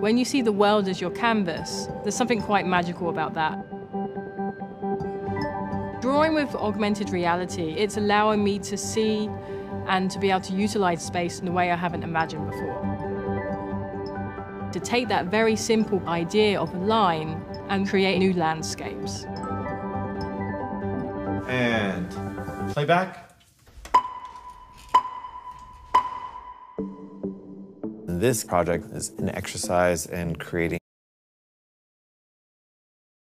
When you see the world as your canvas, there's something quite magical about that. Drawing with augmented reality, it's allowing me to see and to be able to utilize space in a way I haven't imagined before. To take that very simple idea of a line and create new landscapes. And playback. This project is an exercise in creating